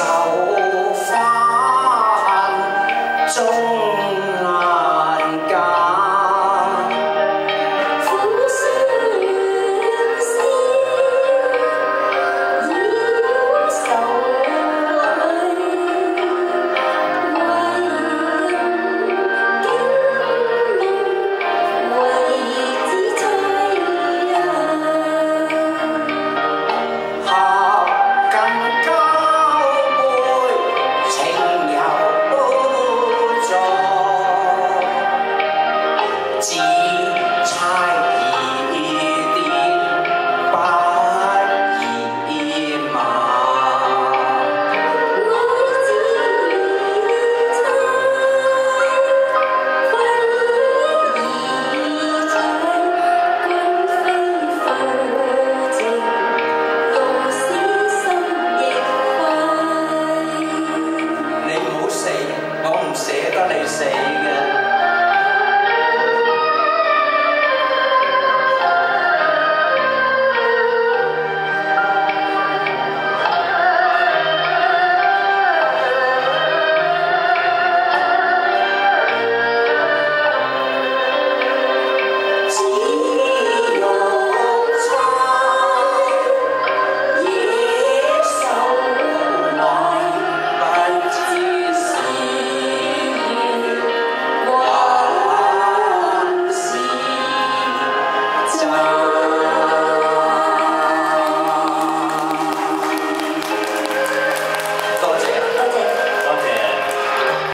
下